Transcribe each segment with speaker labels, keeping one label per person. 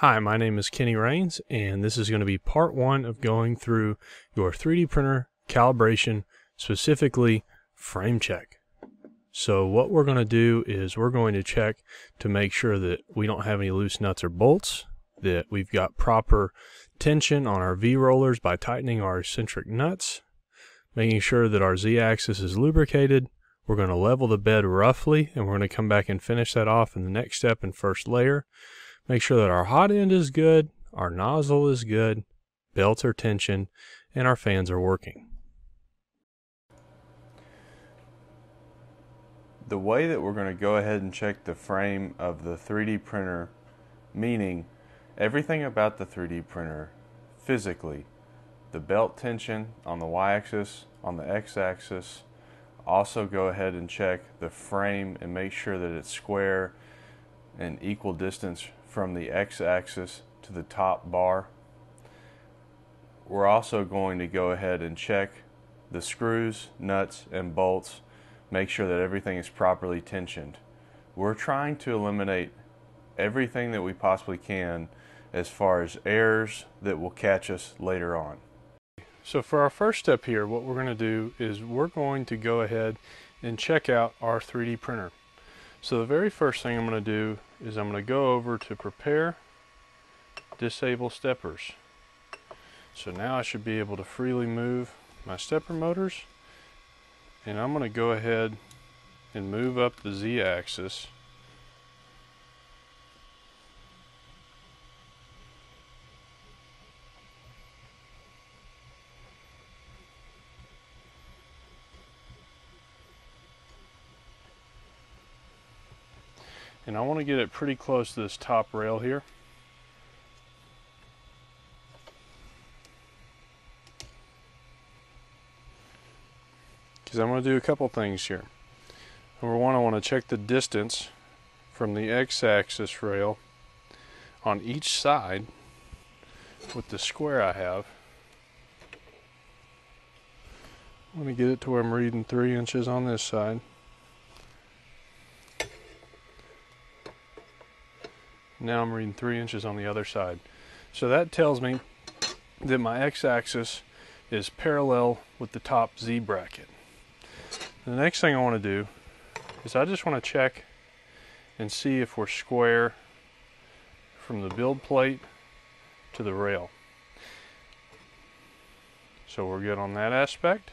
Speaker 1: Hi, my name is Kenny Rains, and this is going to be part one of going through your 3D printer calibration, specifically frame check. So what we're going to do is we're going to check to make sure that we don't have any loose nuts or bolts, that we've got proper tension on our V-rollers by tightening our eccentric nuts, making sure that our Z-axis is lubricated. We're going to level the bed roughly, and we're going to come back and finish that off in the next step in first layer. Make sure that our hot end is good, our nozzle is good, belts are tensioned, and our fans are working.
Speaker 2: The way that we're going to go ahead and check the frame of the 3D printer, meaning everything about the 3D printer physically, the belt tension on the y-axis, on the x-axis, also go ahead and check the frame and make sure that it's square and equal distance from the x-axis to the top bar. We're also going to go ahead and check the screws, nuts, and bolts, make sure that everything is properly tensioned. We're trying to eliminate everything that we possibly can as far as errors that will catch us later on.
Speaker 1: So for our first step here, what we're going to do is we're going to go ahead and check out our 3D printer. So the very first thing I'm going to do is I'm going to go over to prepare disable steppers. So now I should be able to freely move my stepper motors and I'm going to go ahead and move up the Z axis and I want to get it pretty close to this top rail here. Because I'm going to do a couple things here. Number one, I want to check the distance from the x-axis rail on each side with the square I have. I'm going to get it to where I'm reading three inches on this side. Now I'm reading three inches on the other side. So that tells me that my x-axis is parallel with the top Z bracket. The next thing I want to do is I just want to check and see if we're square from the build plate to the rail. So we're good on that aspect.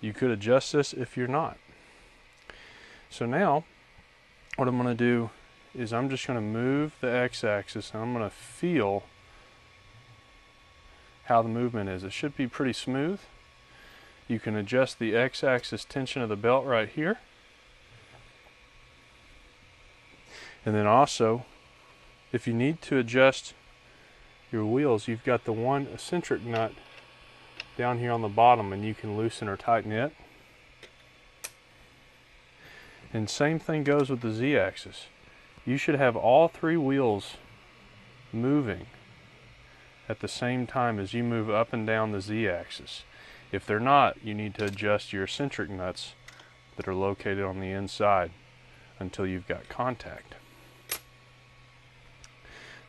Speaker 1: You could adjust this if you're not. So now what I'm going to do is I'm just going to move the x-axis and I'm going to feel how the movement is. It should be pretty smooth. You can adjust the x-axis tension of the belt right here. And then also, if you need to adjust your wheels, you've got the one eccentric nut down here on the bottom and you can loosen or tighten it. And same thing goes with the z-axis you should have all three wheels moving at the same time as you move up and down the z-axis. If they're not, you need to adjust your eccentric nuts that are located on the inside until you've got contact.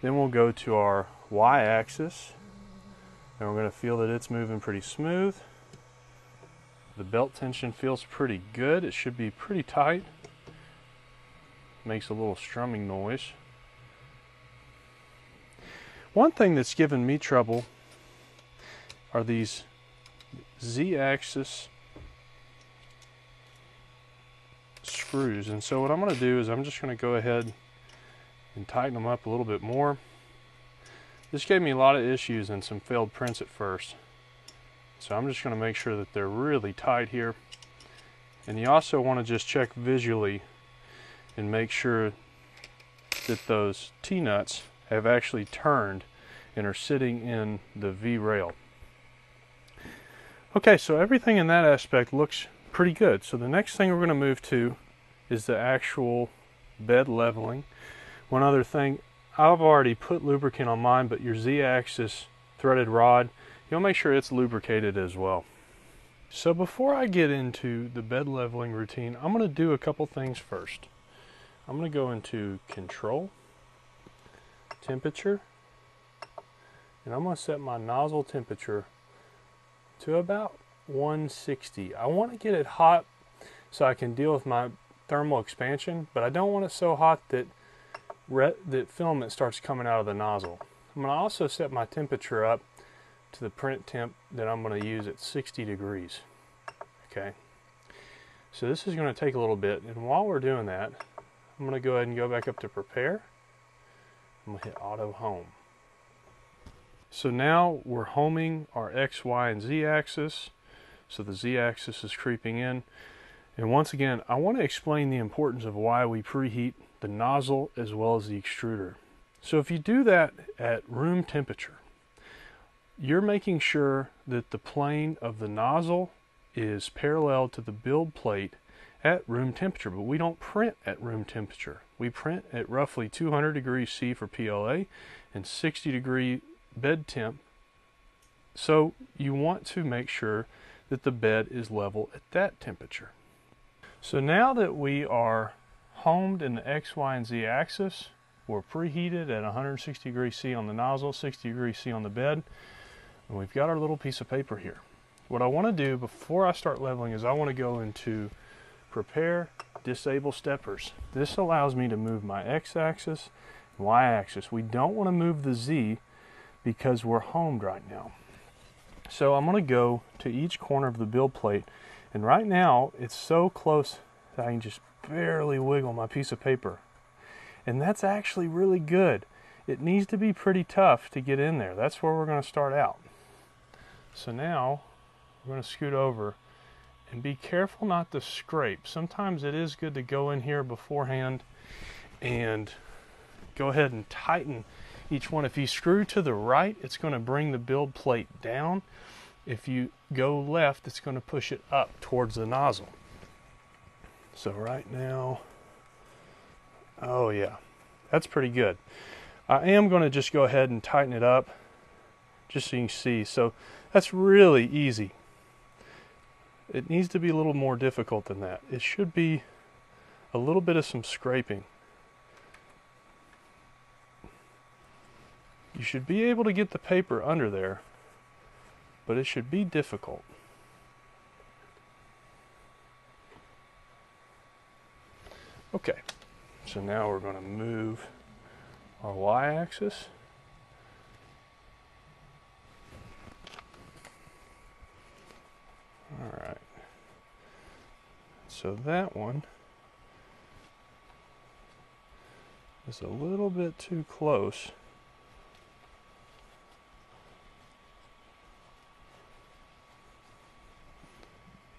Speaker 1: Then we'll go to our y-axis and we're going to feel that it's moving pretty smooth. The belt tension feels pretty good. It should be pretty tight makes a little strumming noise. One thing that's given me trouble are these Z-axis screws. And so what I'm going to do is I'm just going to go ahead and tighten them up a little bit more. This gave me a lot of issues and some failed prints at first. So I'm just going to make sure that they're really tight here. And you also want to just check visually and make sure that those T-nuts have actually turned and are sitting in the V-rail. Okay, so everything in that aspect looks pretty good. So the next thing we're going to move to is the actual bed leveling. One other thing, I've already put lubricant on mine, but your Z-axis threaded rod, you'll make sure it's lubricated as well. So before I get into the bed leveling routine, I'm going to do a couple things first. I'm going to go into Control, temperature. And I'm going to set my nozzle temperature to about 160. I want to get it hot so I can deal with my thermal expansion, but I don't want it so hot that that filament starts coming out of the nozzle. I'm going to also set my temperature up to the print temp that I'm going to use at 60 degrees. Okay. So this is going to take a little bit, and while we're doing that, I'm going to go ahead and go back up to prepare. I'm going to hit auto home. So now we're homing our X, Y, and Z axis. So the Z axis is creeping in. And once again, I want to explain the importance of why we preheat the nozzle as well as the extruder. So if you do that at room temperature, you're making sure that the plane of the nozzle is parallel to the build plate at room temperature, but we don't print at room temperature. We print at roughly 200 degrees C for PLA and 60 degree bed temp. So you want to make sure that the bed is level at that temperature. So now that we are homed in the X, Y, and Z axis, we're preheated at 160 degrees C on the nozzle, 60 degrees C on the bed, and we've got our little piece of paper here. What I want to do before I start leveling is I want to go into prepare disable steppers. This allows me to move my x-axis y-axis. We don't want to move the z because we're homed right now. So I'm going to go to each corner of the build plate and right now it's so close that I can just barely wiggle my piece of paper. And that's actually really good. It needs to be pretty tough to get in there. That's where we're going to start out. So now we're going to scoot over and be careful not to scrape. Sometimes it is good to go in here beforehand and go ahead and tighten each one. If you screw to the right, it's going to bring the build plate down. If you go left, it's going to push it up towards the nozzle. So right now, oh yeah, that's pretty good. I am going to just go ahead and tighten it up just so you can see. So that's really easy. It needs to be a little more difficult than that. It should be a little bit of some scraping. You should be able to get the paper under there, but it should be difficult. Okay, so now we're going to move our y-axis. So that one is a little bit too close.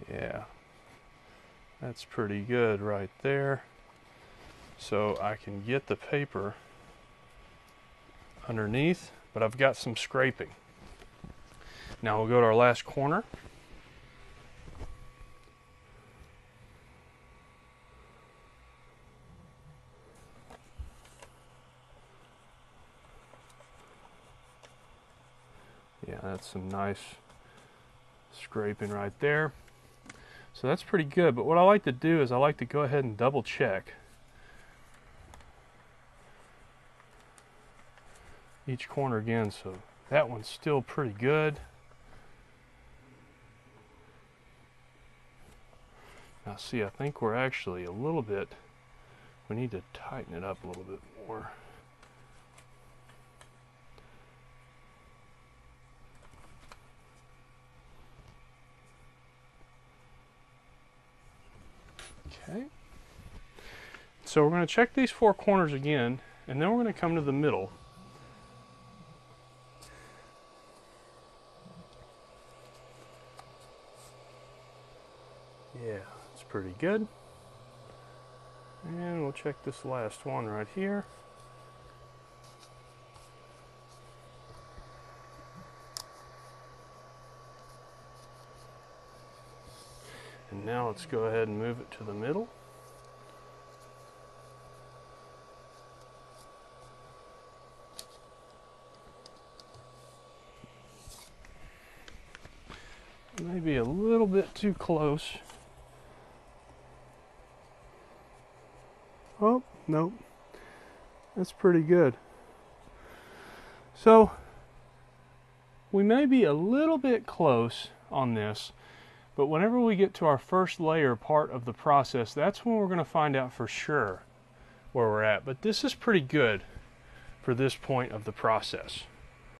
Speaker 1: Yeah, that's pretty good right there. So I can get the paper underneath, but I've got some scraping. Now we'll go to our last corner. Yeah, that's some nice scraping right there. So that's pretty good, but what I like to do is I like to go ahead and double check each corner again. So that one's still pretty good. Now see, I think we're actually a little bit, we need to tighten it up a little bit more. Okay. So we're going to check these four corners again, and then we're going to come to the middle. Yeah, it's pretty good. And we'll check this last one right here. Now let's go ahead and move it to the middle. Maybe a little bit too close. Oh, nope. That's pretty good. So we may be a little bit close on this, but whenever we get to our first layer part of the process, that's when we're going to find out for sure where we're at. But this is pretty good for this point of the process.